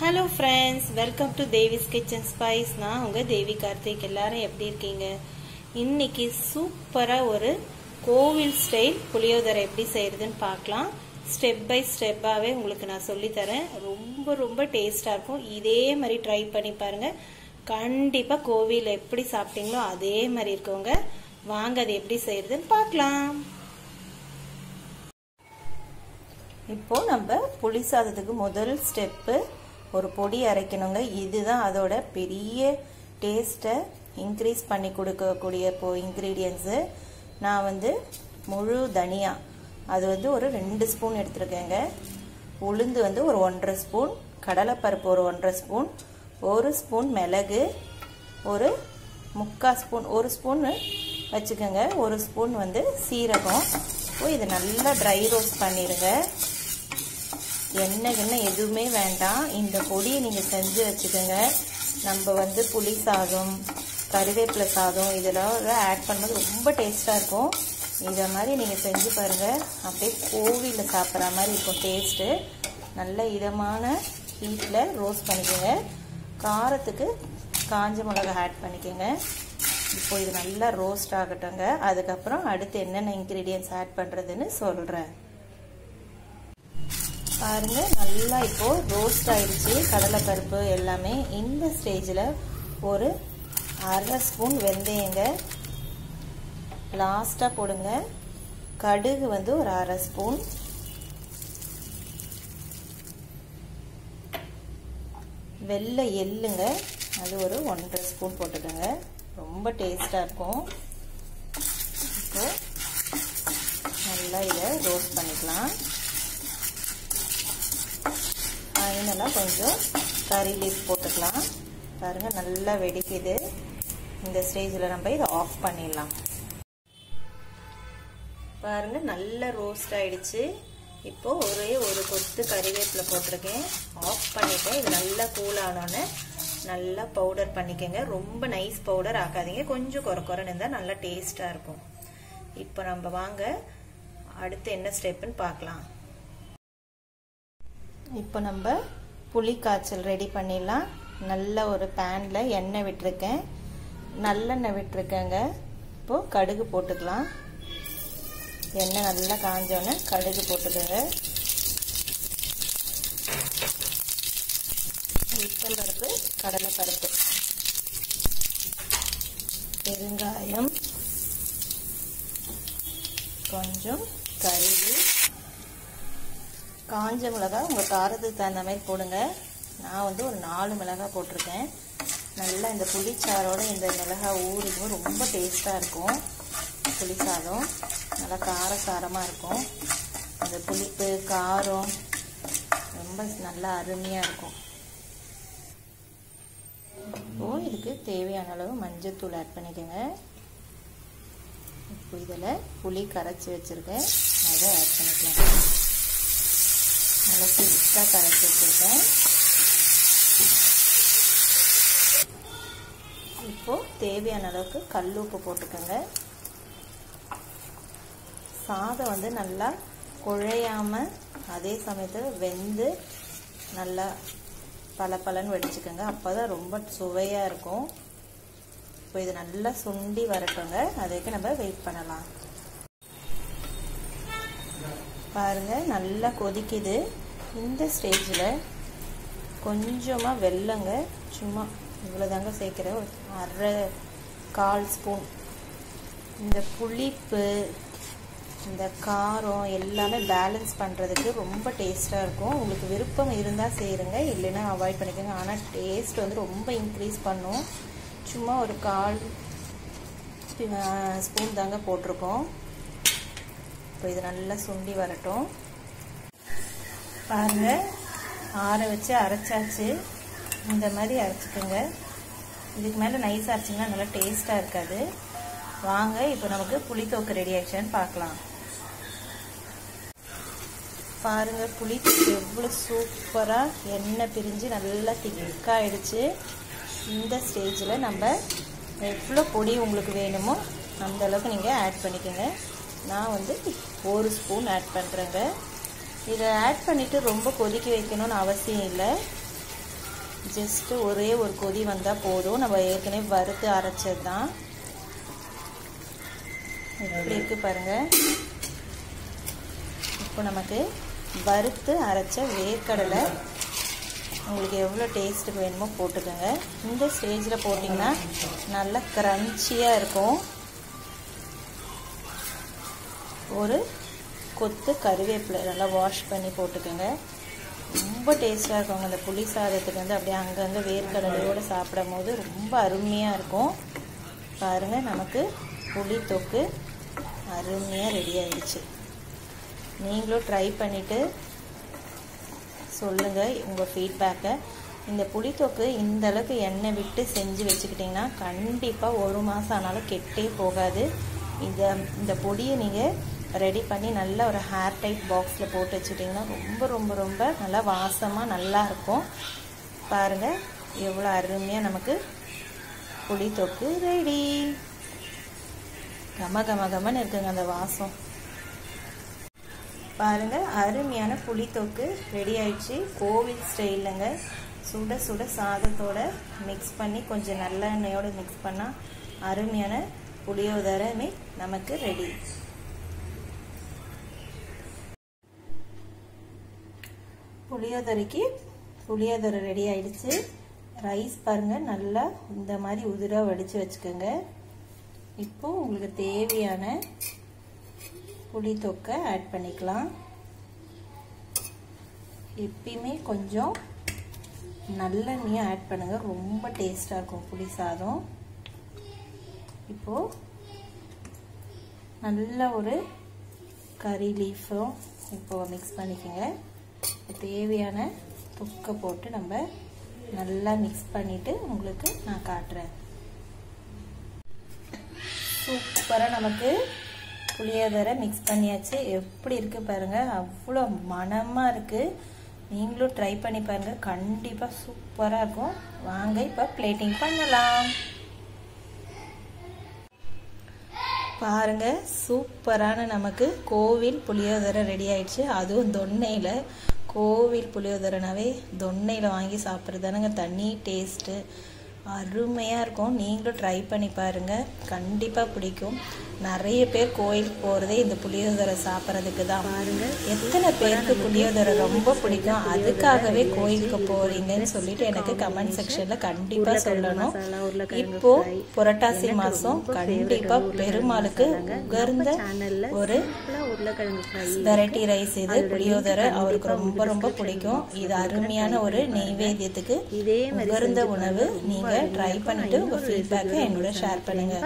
Hello friends welcome to Devi's kitchen spice நான் உங்கள் தேவி கார்த்திக். எல்லாரும் எப்படி இருக்கீங்க? இன்னைக்கு சூப்பராக ஒரு கோவில் ஸ்டைல் புளியோதரை எப்படி செய்யறதுன்னு பார்க்கலாம். ஸ்டெப் பை ஸ்டெப்பாகவே உங்களுக்கு நான் சொல்லித்தரேன். ரொம்ப ரொம்ப டேஸ்டாக இருக்கும். இதே மாதிரி ட்ரை பண்ணி பாருங்கள் கண்டிப்பாக கோவில் எப்படி சாப்பிட்டீங்களோ அதே மாதிரி இருக்கவங்க வாங்க அது எப்படி செய்யறதுன்னு பார்க்கலாம். இப்போ நம்ம புளி சாதத்துக்கு முதல் ஸ்டெப்பு ஒரு பொடி அரைக்கணுங்க. இதுதான் அதோட பெரிய டேஸ்ட்டை இன்க்ரீஸ் பண்ணி கொடுக்கக்கூடிய இப்போ இன்க்ரீடியன்ஸு நான் வந்து முழு தனியா அது வந்து ஒரு ரெண்டு ஸ்பூன் எடுத்துருக்கேங்க. உளுந்து வந்து ஒரு ஒன்றரை ஸ்பூன் கடலைப்பருப்பு ஒரு ஒன்றரை ஸ்பூன் ஒரு ஸ்பூன் மிளகு ஒரு முக்கால் ஸ்பூன் ஒரு ஸ்பூன் வச்சுக்கோங்க. ஒரு ஸ்பூன் வந்து சீரகம். இப்போ இதை நல்லா ட்ரை ரோஸ்ட் பண்ணிடுங்க எண்ணெய் எண்ணெய் எதுவுமே வேண்டாம். இந்த பொடியை நீங்கள் செஞ்சு வச்சுக்கோங்க. நம்ம வந்து புளி சாதம் கருவேப்பிலை சாதம் இதெல்லாம் ஆட் பண்ணும்போது ரொம்ப டேஸ்ட்டாக இருக்கும். இதை மாதிரி நீங்கள் செஞ்சு பாருங்கள் அப்படியே கோவிலில் சாப்பிட்ற மாதிரி இருக்கும் டேஸ்ட்டு நல்ல இதமான ஹீட்டில் ரோஸ்ட் பண்ணிக்கோங்க. காரத்துக்கு காஞ்ச மிளகா ஆட் பண்ணிக்கோங்க. இப்போ இது நல்லா ரோஸ்ட் ஆகட்டுங்க அதுக்கப்புறம் அடுத்து என்னென்ன இன்க்ரீடியன்ஸ் ஆட் பண்ணுறதுன்னு சொல்கிறேன் பாருங்க நல்லா இப்போ ரோஸ்ட் ஆயிடுச்சு கடலைப்பருப்பு எல்லாமே இந்த ஸ்டேஜில் ஒரு அரை ஸ்பூன் வெந்தயங்க. லாஸ்ட்டாக போடுங்க. கடுகு வந்து ஒரு அரை ஸ்பூன் வெள்ளை எள்ளுங்க அது ஒரு ஒன்றரை ஸ்பூன் போட்டுக்கோங்க. ரொம்ப டேஸ்டாக இருக்கும். இப்போ நல்லா இதை ரோஸ்ட் பண்ணிக்கலாம். ஃபைனலாக கொஞ்சம் கறி லீஃப் போட்டுக்கலாம். பாருங்கள் நல்லா வெடிக்குது. இந்த ஸ்டேஜில் நம்ம இதை ஆஃப் பண்ணிடலாம். பாருங்கள் நல்லா ரோஸ்ட் ஆகிடுச்சு இப்போ ஒரே ஒரு கொத்து கறிவேப்பிலை போட்டிருக்கேன். ஆஃப் பண்ணிட்டேன். இது நல்லா கூல் ஆனோன்னே நல்லா பவுடர் பண்ணிக்கோங்க. ரொம்ப நைஸ் பவுடர் ஆக்காதீங்க. கொஞ்சம் குறை குறைன்னு இருந்தால் நல்லா டேஸ்ட்டாக இருக்கும். இப்போ நம்ம வாங்க அடுத்து என்ன ஸ்டெப்புன்னு பார்க்கலாம். இப்போ நம்ம புளி காய்ச்சல் ரெடி பண்ணிடலாம். நல்ல ஒரு பேனில் எண்ணெய் விட்டுருக்கேன். நல்லெண்ணெய் விட்டுருக்கேங்க. இப்போது கடுகு போட்டுக்கலாம். எண்ணெய் நல்லா காஞ்சோன்னே கடுகு போட்டுக்கோங்க. உத்தல் பருப்பு கடலை பருப்பு. பெருங்காயம். கொஞ்சம் கருகு காஞ்ச மிளகா உங்கள் காரத்துக்கு தகுந்த மாதிரி போடுங்க. நான் வந்து ஒரு நாலு மிளகாய் போட்டிருக்கேன். நல்லா இந்த புளிச்சாரோட இந்த மிளகாய் ஊறிக்கும் ரொம்ப டேஸ்ட்டாக இருக்கும். புளி சாதம் நல்லா காரசாரமாக இருக்கும். அந்த புளிப்பு காரம் ரொம்ப நல்லா அருமையாக இருக்கும். இப்போது இதுக்கு தேவையான அளவு மஞ்சத்தூள் ஆட் பண்ணிக்கோங்க. இப்போ இதில் புளி கரைச்சி வச்சுருக்கேன். அதை ஆட் பண்ணிக்கலாம். நல்லா திக்காக கரைச்சி வச்சுருக்கேன். இப்போது தேவையான அளவுக்கு கல் உப்பு போட்டுக்கோங்க. சாதம் வந்து நல்லா குழையாமல் அதே சமயத்தில் வெந்து நல்லா பல பலன்னு வடிச்சுக்கோங்க. அப்போ தான் ரொம்ப சுவையாக இருக்கும். இப்போ இது நல்லா சுண்டி வரட்டுங்க. அதுக்கு நம்ம வெயிட் பண்ணலாம். பாருங்கள் நல்லா கொதிக்குது. இந்த ஸ்டேஜில் கொஞ்சமாக வெள்ளங்க சும்மா இவ்வளோதாங்க சேர்க்குறேன் ஒரு அரை கால் ஸ்பூன் இந்த புளிப்பு இந்த காரம் எல்லாமே பேலன்ஸ் பண்ணுறதுக்கு ரொம்ப டேஸ்ட்டாக இருக்கும். உங்களுக்கு விருப்பம் இருந்தால் செய்கிறங்க இல்லைன்னா அவாய்ட் பண்ணிக்கோங்க. ஆனால் டேஸ்ட் வந்து ரொம்ப இன்க்ரீஸ் பண்ணும். சும்மா ஒரு கால் ஸ்பூன் தாங்க போட்டிருக்கோம். இப்போ இது நல்லா சுண்டி வரட்டும். பாருங்கள் ஆற வச்சு அரைச்சாச்சு. இந்த மாதிரி அரைச்சிக்கோங்க. இதுக்கு மேலே நைஸ் அரைச்சிங்கன்னா நல்லா டேஸ்ட்டாக இருக்காது. வாங்க இப்போ நமக்கு புளித்தோக்கு ரெடி ஆகிடுச்சான்னு பார்க்கலாம். பாருங்கள் புளித்தோக்கு எவ்வளோ சூப்பராக எண்ணெய் பிரிஞ்சு நல்லா திக்காயிடுச்சு இந்த ஸ்டேஜில் நம்ம எவ்வளோ பொடி உங்களுக்கு வேணுமோ அந்த அளவுக்கு நீங்கள் ஆட் பண்ணிக்கோங்க. நான் வந்து ஒரு ஸ்பூன் ஆட் பண்ணுறேங்க இதை ஆட் பண்ணிவிட்டு ரொம்ப கொதிக்க வைக்கணும்னு அவசியம் இல்லை. ஜஸ்ட்டு ஒரே ஒரு கொதி வந்தால் போதும். நம்ம ஏற்கனவே வறுத்து அரைச்சது தான் எப்படி இருக்குது பாருங்கள் இப்போ நமக்கு வறுத்து அரைச்ச வேர்க்கடலை உங்களுக்கு எவ்வளோ டேஸ்ட்டுக்கு வேணுமோ போட்டுக்கோங்க. இந்த ஸ்டேஜில் போட்டிங்கன்னா நல்லா க்ரன்ச்சியாக இருக்கும். ஒரு கொத்து கருவேப்பிலை நல்லா வாஷ் பண்ணி போட்டுக்கோங்க. ரொம்ப டேஸ்ட்டாக இருக்கும் அந்த புளி சாதத்துக்கு வந்து அப்படியே அங்கங்கே வேர்க்கடலையோடு சாப்பிடும் போது ரொம்ப அருமையாக இருக்கும். பாருங்கள் நமக்கு புளி தொக்கு அருமையாக ரெடி ஆகிடுச்சு நீங்களும் ட்ரை பண்ணிவிட்டு சொல்லுங்கள் உங்கள் ஃபீட்பேக்கை இந்த புளித்தொக்கு இந்த அளவுக்கு எண்ணெய் விட்டு செஞ்சு வச்சுக்கிட்டிங்கன்னா கண்டிப்பாக ஒரு மாதம் ஆனாலும் கெட்டே போகாது. இந்த இந்த பொடியை நீங்கள் ரெடி பண்ணி நல்ல ஒரு ஹேர் டைட் பாக்ஸில் போட்டு வச்சுட்டிங்கன்னா ரொம்ப ரொம்ப ரொம்ப நல்லா வாசமாக நல்லா இருக்கும். பாருங்கள் எவ்வளோ அருமையாக நமக்கு புளித்தொக்கு ரெடி கம கம கமன்னு இருக்குங்க அந்த வாசம். பாருங்க அருமையான புளித்தொக்கு ரெடி ஆயிடுச்சு. கோவில் ஸ்டைலுங்க. சுட சுட சாதத்தோட மிக்ஸ் பண்ணி கொஞ்சம் நல்லெண்ணெயோட மிக்ஸ் பண்ணால் அருமையான புளியோதரமே நமக்கு ரெடி புளியோதரைக்கு புளியோதரை ரெடி ஆயிடுச்சு. ரைஸ் பாருங்க நல்லா இந்த மாதிரி உதிராக வடித்து வச்சுக்கோங்க. இப்போ உங்களுக்கு தேவையான புளி தொக்கை ஆட் பண்ணிக்கலாம். எப்பயுமே கொஞ்சம் நல்லெண்ணியும் ஆட் பண்ணுங்க. ரொம்ப டேஸ்ட்டாக இருக்கும் புளி சாதம். இப்போது நல்ல ஒரு கறி லீஃபும் இப்போ மிக்ஸ் பண்ணிக்கோங்க. தேவையான தொக்கை போட்டு நம்ம நல்லா மிக்ஸ் பண்ணிவிட்டு உங்களுக்கு நான் காட்டுறேன். சூப்பராக நமக்கு புளியோதரை மிக்ஸ் பண்ணியாச்சு. எப்படி இருக்குது பாருங்கள் அவ்வளோ மனமாக இருக்குது நீங்களும் ட்ரை பண்ணி பாருங்கள் கண்டிப்பாக சூப்பராக இருக்கும். வாங்க இப்போ பிளேட்டிங் பண்ணலாம். பாருங்க சூப்பரான நமக்கு கோவில் புளியோதரை ரெடி ஆயிடுச்சு. அதுவும் தொன்னையில் கோவில் புளியோதரைனாவே தொன்னையில் வாங்கி சாப்பிட்றது தானேங்க தனி டேஸ்ட்டு அருமையாக இருக்கும். நீங்களும் ட்ரை பண்ணி பாருங்கள் கண்டிப்பாக பிடிக்கும். நிறைய பேர் கோயிலுக்கு போகிறதே இந்த புளியோதரை சாப்பிட்றதுக்கு தான். பாருங்க. எத்தனை பேருக்கு புளியோதரை ரொம்ப பிடிக்கும். அதுக்காகவே கோயிலுக்கு போகிறீங்கன்னு சொல்லிட்டு எனக்கு கமெண்ட் செக்ஷனில் கண்டிப்பாக சொல்லணும். இப்போ புரட்டாசி மாதம் கண்டிப்பாக பெருமாளுக்கு உகர்ந்த ஒரு வெரைட்டி ரைஸ் இது. புளியோதரை அவருக்கு ரொம்ப ரொம்ப பிடிக்கும். இது அருமையான ஒரு நெய்வேத்தியத்துக்கு உகர்ந்த உணவு. நீங்கள் ட்ரை பண்ணிட்டு உங்கள் ஃபீட்பேக்கை என்னோட ஷேர் பண்ணுங்கள்